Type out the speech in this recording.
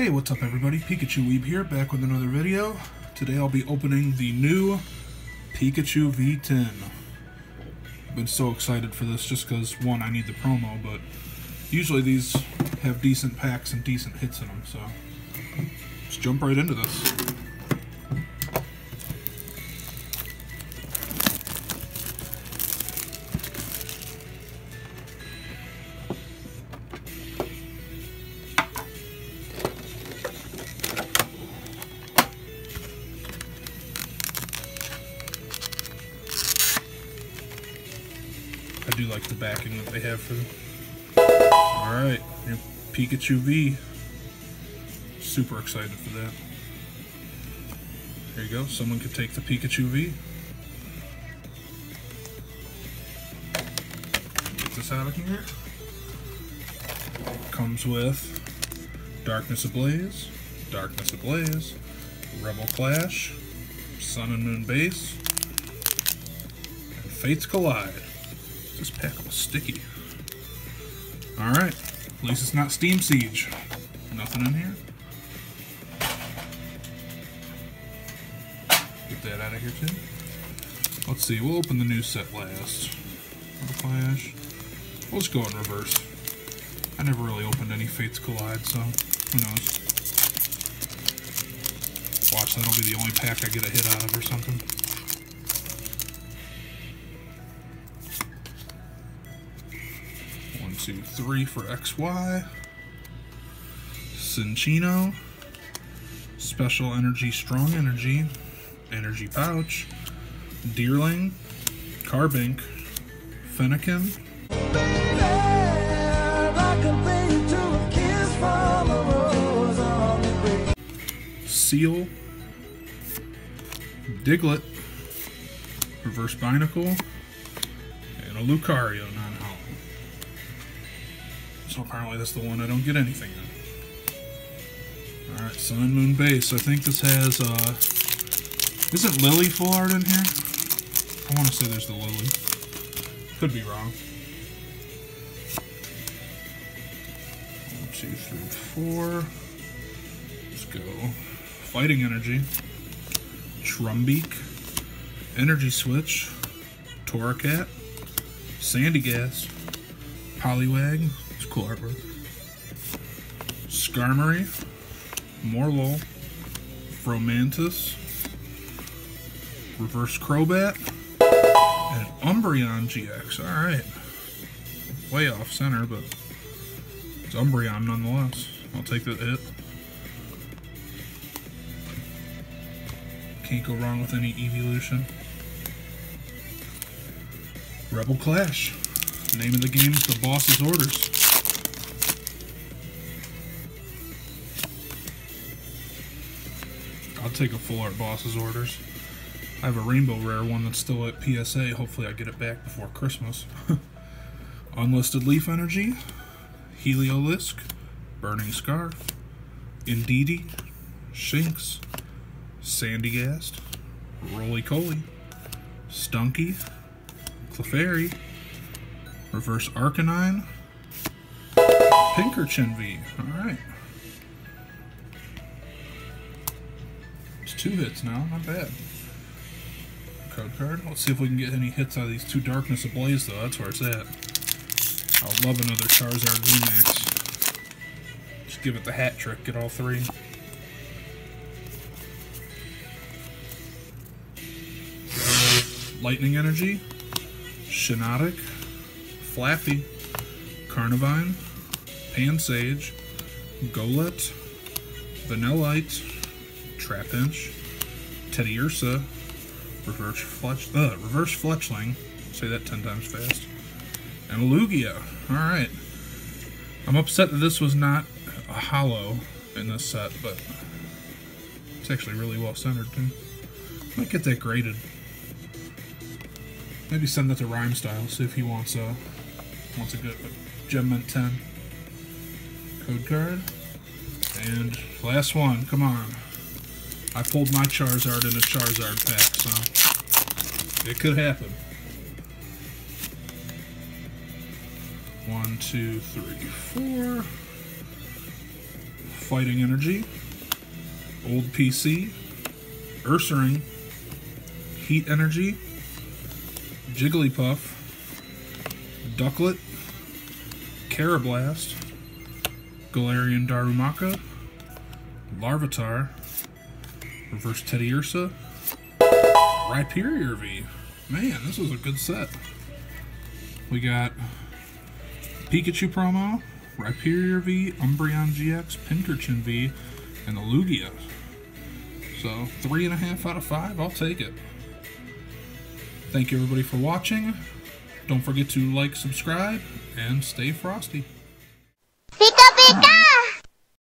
Hey, what's up everybody? Pikachu Weeb here, back with another video. Today I'll be opening the new Pikachu V Tin. I've Been so excited for this just because, one, I need the promo, but usually these have decent packs and decent hits in them, so let's jump right into this. I do like the backing that they have for them. Alright, Pikachu V. Super excited for that. There you go, someone could take the Pikachu V. Get this out of here. Comes with Darkness Ablaze, Darkness Ablaze, Rebel Clash, Sun and Moon Base, and Fates Collide. This pack was sticky. Alright. At least it's not Steam Siege. Nothing in here. Get that out of here too. Let's see, we'll open the new set last. Flash. We'll just go in reverse. I never really opened any Fates Collide, so who knows. Watch, that'll be the only pack I get a hit out of or something. Two, three for XY. Cinccino. Special Energy, Strong Energy. Energy Pouch. Deerling. Carbink. Fennekin. Seal. Diglett. Reverse Binacle. And a Lucario. So apparently that's the one I don't get anything in. Alright, Sun and Moon Base. I think this has, uh... Isn't Lily full art in here? I want to say there's the Lily. Could be wrong. One, two, three, four. Let's go. Fighting Energy. Trumbeak. Energy Switch. Torracat. Sandygast. Poliwag. It's cool artwork. Skarmory. Morelull. Fomantis. Reverse Crobat. And Umbreon GX. Alright. Way off center, but it's Umbreon nonetheless. I'll take that hit. Can't go wrong with any evolution. Rebel Clash. Name of the game is the boss's orders. Take a full art boss's orders. I have a rainbow rare one that's still at PSA. Hopefully I get it back before Christmas. Unlisted Leaf Energy. Heliolisk. Burning Scarf. Indeedee. Shinx. Sandygast. Rolycoly. Stunky. Clefairy. Reverse Arcanine. Pincurchin V. Alright. It's two hits now, not bad. Code card. Let's see if we can get any hits out of these two Darkness Ablaze, though. That's where it's at. I'll love another Charizard VMAX. Just give it the hat trick, get all three. Lightning Energy, Shiinotic, Flapple, Carnivine, Pansage, Golett, Vanillite, Trapinch, Teddiursa, uh, Reverse Fletch, uh, Reverse Fletchling, say that ten times fast, and Lugia. Alright. I'm upset that this was not a hollow in this set, but it's actually really well centered too. Might get that graded. Maybe send that to Rhyme Style, see if he wants a wants a good uh, Gem Mint 10. Code card. And last one, come on. I pulled my Charizard in a Charizard pack, so it could happen. One, two, three, four, Fighting Energy, Old PC, Ursaring, Heat Energy, Jigglypuff, Ducklett, Karrablast. Galarian Darumaka, Larvitar, Reverse Teddiursa, Rhyperior V. Man, this was a good set. We got Pikachu promo, Rhyperior V, Umbreon GX, Pincurchin V, and the Lugia. So, three and a half out of five, I'll take it. Thank you everybody for watching. Don't forget to like, subscribe, and stay frosty. Pika